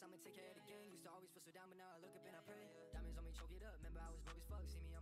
I'ma take care of the game. Used to always feel so down, but now I look up and I pray. Diamonds on me, choke it up. Remember, I was broke as fuck. See me on